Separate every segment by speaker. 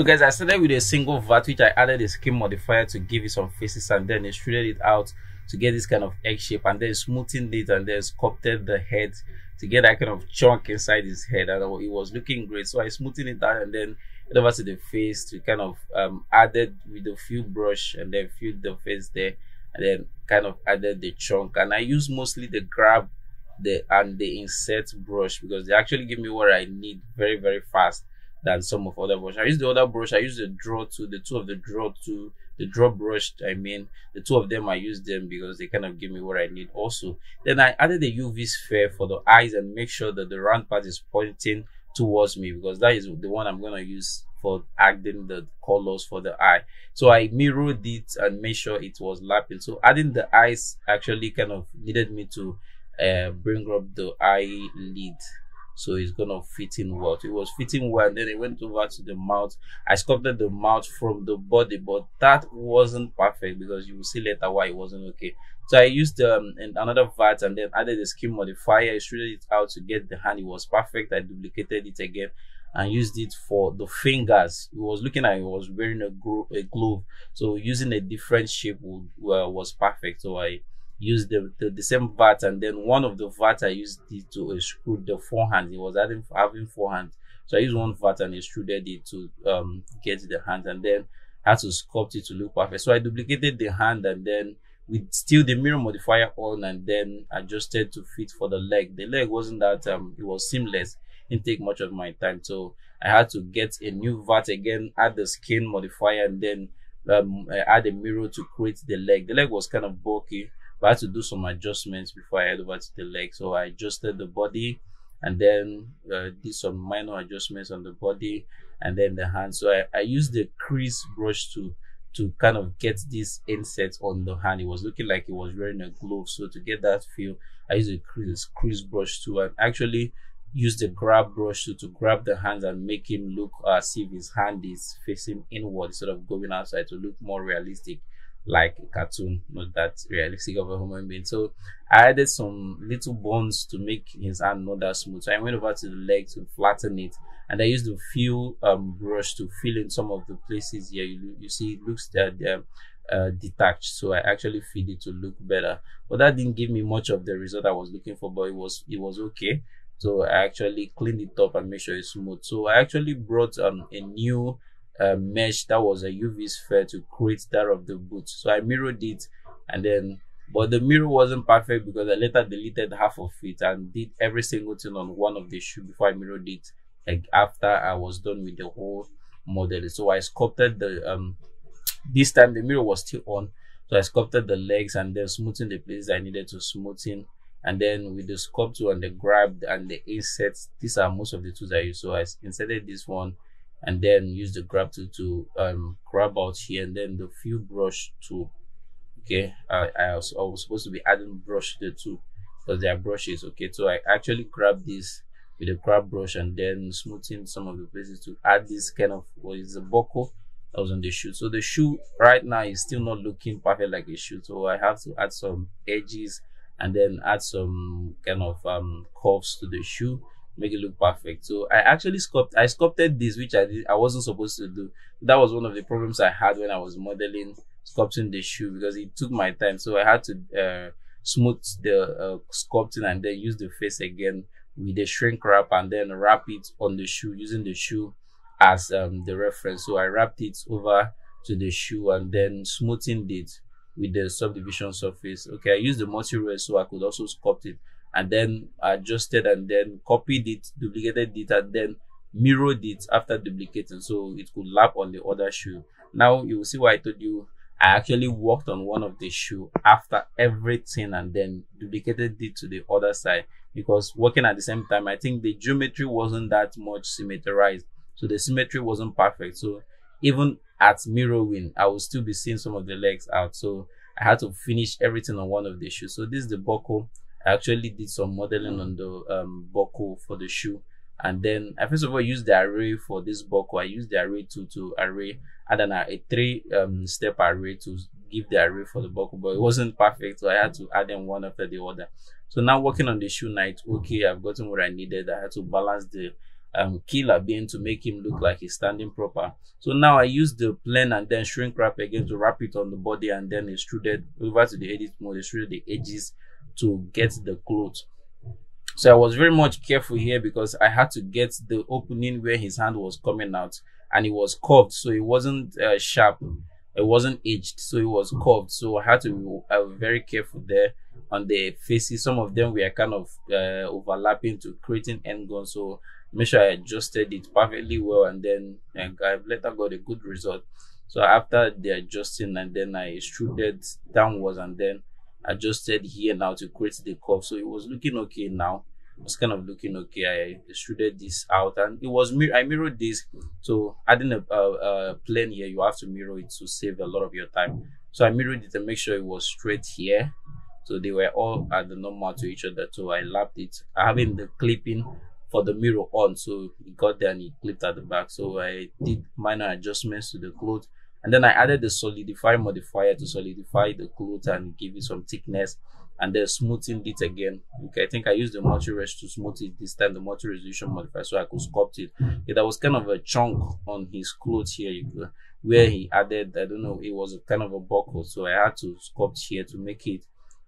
Speaker 1: So guys, I started with a single vert which I added a skin modifier to give it some faces and then extruded it out to get this kind of egg shape and then smoothened it and then sculpted the head to get that kind of chunk inside his head and it was looking great. So I smoothened it out and then over to the face to kind of um, added with a few brush and then filled the face there and then kind of added the chunk and I use mostly the grab the and the insert brush because they actually give me what I need very very fast than some of other brush. I use the other brush. I use the draw to the two of the draw to the draw brush. I mean, the two of them I use them because they kind of give me what I need. Also, then I added the UV sphere for the eyes and make sure that the round part is pointing towards me because that is the one I'm gonna use for adding the colors for the eye. So I mirrored it and made sure it was lapping. So adding the eyes actually kind of needed me to uh, bring up the eyelid so it's gonna fit in well. It was fitting well, and then it went over to the mouth. I sculpted the mouth from the body, but that wasn't perfect because you will see later why it wasn't okay. So I used um, another vert and then added the skin modifier, extruded it out to get the hand. It was perfect. I duplicated it again and used it for the fingers. It was looking like it was wearing a, gro- a glove, so using a different shape would, was perfect. So I use the, the, the same vert and then one of the vert I used it to extrude the forehand. It was having having forehand. So I used one vert and extruded it to um get the hand and then had to sculpt it to look perfect. So I duplicated the hand and then with still the mirror modifier on and then adjusted to fit for the leg. The leg wasn't that um it was seamless, didn't take much of my time. So I had to get a new vert again, add the skin modifier and then um, add a mirror to create the leg. The leg was kind of bulky but I had to do some adjustments before I head over to the leg. So I adjusted the body and then uh, did some minor adjustments on the body and then the hand. So I, I used the crease brush to to kind of get this inset on the hand. It was looking like he was wearing a glove. So to get that feel, I used a crease, crease brush too and actually use the grab brush to, to grab the hands and make him look as if his hand is facing inward instead of going outside to look more realistic like a cartoon, not that realistic of a human being. So I added some little bones to make his hand not that smooth. So I went over to the leg to flatten it, and I used the fill um, brush to fill in some of the places here. You, you see, it looks that they're uh, detached. So I actually feed it to look better, but that didn't give me much of the result I was looking for. But it was it was okay. So I actually cleaned it up and made sure it's smooth. So I actually brought um, a new uh, mesh that was a UV sphere to create that of the boot. So I mirrored it and then but the mirror wasn't perfect because I later deleted half of it and did every single thing on one of the shoe before I mirrored it like after I was done with the whole model. So I sculpted the um this time the mirror was still on. So I sculpted the legs and then smoothing the places I needed to smoothen. And then with the sculpture and the grab and the insets, these are most of the tools I use. So I inserted this one and then use the grab tool to um, grab out here and then the fill brush tool okay? I, was, I was supposed to be adding brush to the tool because they are brushes okay? So I actually grab this with a grab brush and then smoothing some of the places to add this kind of what is a buckle that was on the shoe. So the shoe right now is still not looking perfect like a shoe so I have to add some edges and then add some kind of um curves to the shoe make it look perfect. So I actually sculpted I sculpted this, which I did I wasn't supposed to do. That was one of the problems I had when I was modeling sculpting the shoe because it took my time. So I had to uh, smooth the uh, sculpting and then use the face again with a shrink wrap and then wrap it on the shoe using the shoe as um, the reference. So I wrapped it over to the shoe and then smoothing it with the subdivision surface. Okay, I used the multi-rail so I could also sculpt it and then adjusted and then copied it, duplicated it, and then mirrored it after duplicating so it could lap on the other shoe. Now you will see why I told you I actually worked on one of the shoe after everything and then duplicated it to the other side because working at the same time, I think the geometry wasn't that much symmetrized. So the symmetry wasn't perfect. So even at mirroring, I will still be seeing some of the legs out. So I had to finish everything on one of the shoes. So this is the buckle I actually did some modeling on the um, buckle for the shoe. And then I first of all used the array for this buckle. I used the array to to array and then a three um, step array to give the array for the buckle, but it wasn't perfect. So I had to add them one after the other. So now working on the shoe night, okay, I've gotten what I needed. I had to balance the um, killer Bean to make him look like he's standing proper. So now I use the plane and then shrink wrap again to wrap it on the body and then extruded over to the edit mode, extruded the edges to get the clothes. So I was very much careful here because I had to get the opening where his hand was coming out and it was curved. So it wasn't uh, sharp. It wasn't edged. So it was curved. So I had to be uh, very careful there on the faces. Some of them were kind of uh, overlapping to creating n-gon. So make sure I adjusted it perfectly well and then I later got a good result. So after the adjusting and then I extruded downwards and then adjusted here now to create the curve. So it was looking okay now. It was kind of looking okay. I extruded this out and it was mir I mirrored this. So adding a, uh, a, uh, a plane here, you have to mirror it to save a lot of your time. So I mirrored it to make sure it was straight here. So they were all at the normal to each other. So I lapped it. Having the clipping for the mirror on. So it got there and it clipped at the back. So I did minor adjustments to the cloth and then I added the solidify modifier to solidify the cloth and give it some thickness and then smoothing it again. Okay, I think I used the multi-res to smooth it this time, the multi-resolution modifier, so I could sculpt it. Yeah, that was kind of a chunk on his clothes here where he added, I don't know, it was a kind of a buckle, so I had to sculpt here to make it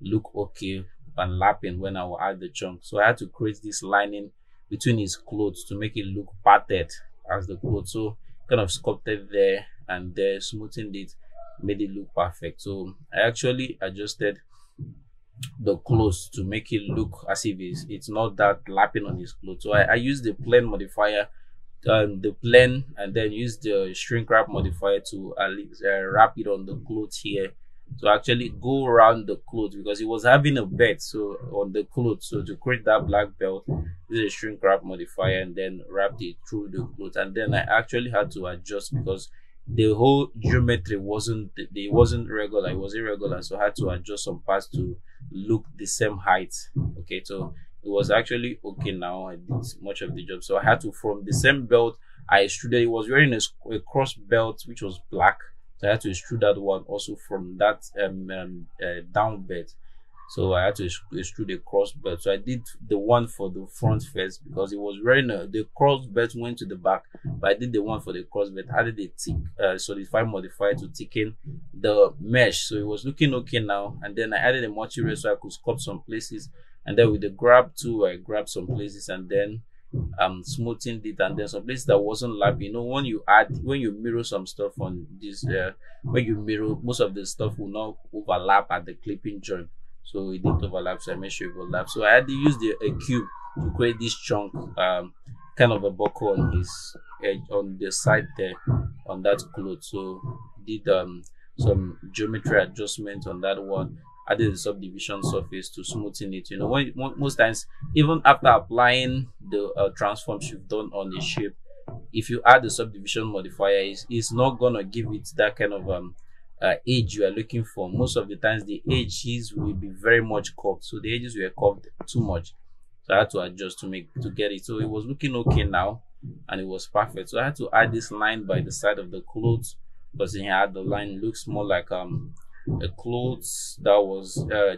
Speaker 1: look okay and lapping when I will add the chunk. So I had to create this lining between his clothes to make it look padded as the clothes. So kind of sculpted there and there, smoothing it, made it look perfect. So I actually adjusted the clothes to make it look as if it's, it's not that lapping on his clothes. So I, I used the plane modifier, um, the plane, and then use the shrink wrap modifier to uh, wrap it on the clothes here to actually go around the clothes because he was having a belt so on the clothes so to create that black belt this is a shrink wrap modifier and then wrapped it through the clothes and then i actually had to adjust because the whole geometry wasn't it wasn't regular it was irregular so i had to adjust some parts to look the same height okay so it was actually okay now i did much of the job so i had to from the same belt i extruded it was wearing a, a cross belt which was black so I had to extrude that one also from that um, um uh, down bed. So I had to extrude the cross belt. So I did the one for the front first because it was a, the cross belt went to the back, but I did the one for the cross belt. Added a tick, uh, solidify modifier to thicken the mesh. So it was looking okay now. And then I added a material so I could sculpt some places. And then with the grab tool, I grabbed some places and then um smoothing it and then some places that wasn't lab you know when you add when you mirror some stuff on this uh when you mirror most of the stuff will not overlap at the clipping joint so it didn't overlap so i made sure it overlap so i had to use the a cube to create this chunk um kind of a buckle on his edge on the side there on that cloth so did um some geometry adjustment on that one added the subdivision surface to smoothen it. You know, when, most times, even after applying the uh, transforms you've done on the shape, if you add the subdivision modifier, it's, it's not gonna give it that kind of um uh, edge you are looking for. Most of the times, the edges will be very much curved, so the edges were curved too much. So I had to adjust to make to get it. So it was looking okay now, and it was perfect. So I had to add this line by the side of the clothes because in here the line looks more like um a clothes that was uh,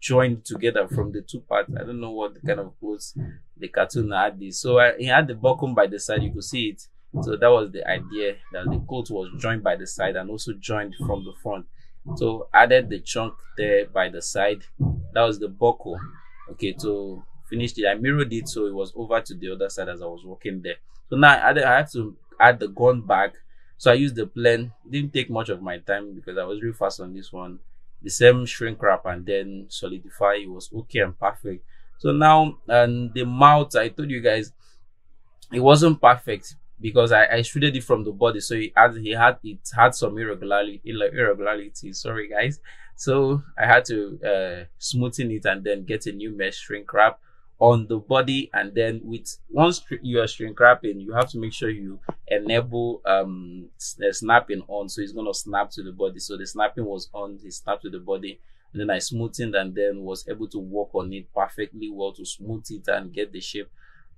Speaker 1: joined together from the two parts. I don't know what kind of clothes the cartoon had this. So he had the buckle by the side, you could see it. So that was the idea that the coat was joined by the side and also joined from the front. So added the chunk there by the side. That was the buckle. Okay, so finished it, I mirrored it so it was over to the other side as I was walking there. So now I had to add the gun back so I used the plane. It didn't take much of my time because I was really fast on this one. The same shrink wrap and then solidify. It was okay and perfect. So now and the mouth, I told you guys, it wasn't perfect because I, I extruded it from the body. So he had he had it had some irregularity irregularity. Sorry guys. So I had to uh, smoothen it and then get a new mesh shrink wrap on the body and then with once you are shrink wrapping you have to make sure you enable um the snapping on so it's to snap to the body so the snapping was on it snapped to the body and then i smoothed and then was able to work on it perfectly well to smooth it and get the shape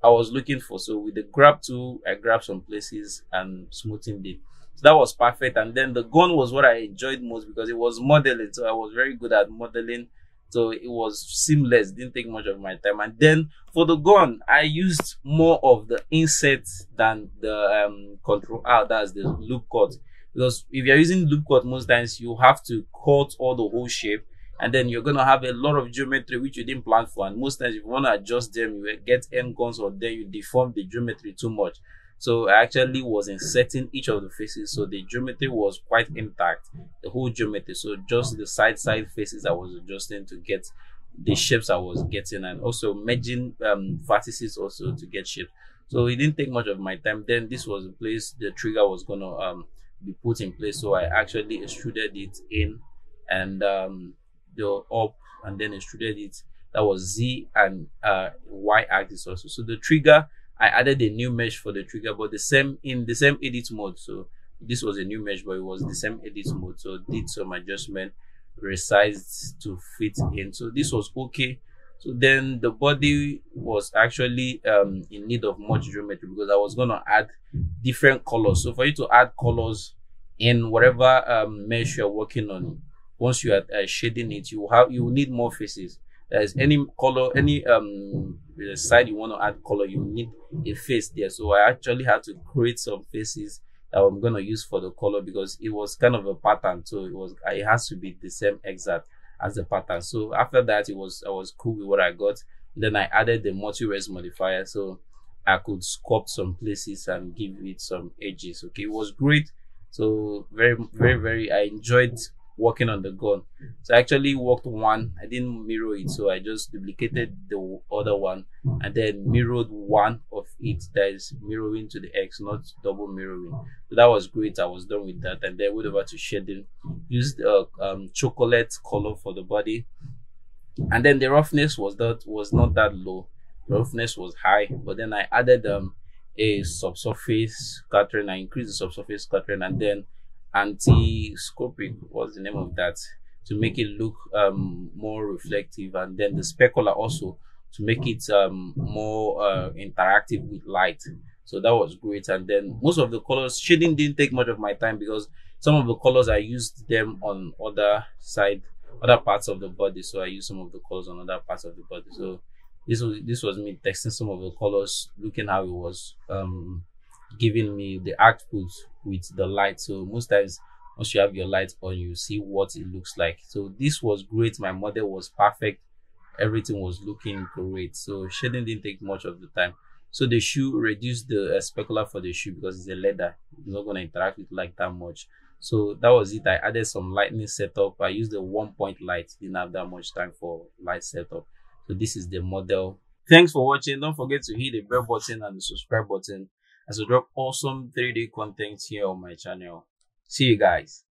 Speaker 1: i was looking for. So with the grab tool i grabbed some places and smoothing it so that was perfect. And then the gun was what i enjoyed most because it was modeling. So i was very good at modeling. So it was seamless, didn't take much of my time. And then for the gun, I used more of the inset than the um, control R, that's the loop cut. Because if you're using loop cut, most times you have to cut all the whole shape and then you're gonna have a lot of geometry which you didn't plan for. And most times, if you want to adjust them, you get n-gons or then you deform the geometry too much. So I actually was inserting each of the faces, so the geometry was quite intact, the whole geometry. So just the side side faces I was adjusting to get the shapes I was getting, and also merging um, vertices also to get shapes. So it didn't take much of my time. Then this was the place the trigger was gonna um, be put in place. So I actually extruded it in and um, the up and then extruded it. That was Z and uh, Y axis also. So the trigger, I added a new mesh for the trigger, but the same in the same edit mode. So this was a new mesh, but it was the same edit mode. So did some adjustment, resized to fit in. So this was okay. So then the body was actually um, in need of much geometry because I was going to add different colors. So for you to add colors in whatever um, mesh you're working on, once you are uh, shading it, you have you need more faces. There's any color, any um side you want to add color, you need a face there. So I actually had to create some faces that I'm gonna use for the color because it was kind of a pattern. So it was it has to be the same exact as the pattern. So after that, it was I was cool with what I got. Then I added the multi-res modifier so I could sculpt some places and give it some edges. Okay, it was great. So very, very, very. I enjoyed working on the gun. So I actually worked one. I didn't mirror it, so I just duplicated the other one and then mirrored one of it that is mirroring to the X, not double mirroring. So that was great. I was done with that, and then went over to shading. Used a uh, um, chocolate color for the body, and then the roughness was that was not that low. The roughness was high, but then I added um a subsurface scattering. I increased the subsurface scattering, and then anti-scopic was the name of that to make it look um, more reflective and then the specular also to make it um, more uh, interactive with light. So that was great. And then most of the colors shading didn't take much of my time because some of the colors i used them on other side other parts of the body. So i used some of the colors on other parts of the body. So this was this was me testing some of the colors looking how it was um giving me the output with the light. So most times once you have your light on, you see what it looks like. So this was great. My model was perfect. Everything was looking great. So shading didn't take much of the time. So the shoe reduced the uh, specular for the shoe because it's a leather. It's not going to interact with like that much. So that was it. I added some lightning setup. I used the one point light. Didn't have that much time for light setup. So this is the model. Thanks for watching. Don't forget to hit the bell button and the subscribe button as I drop awesome 3D content here on my channel. See you guys.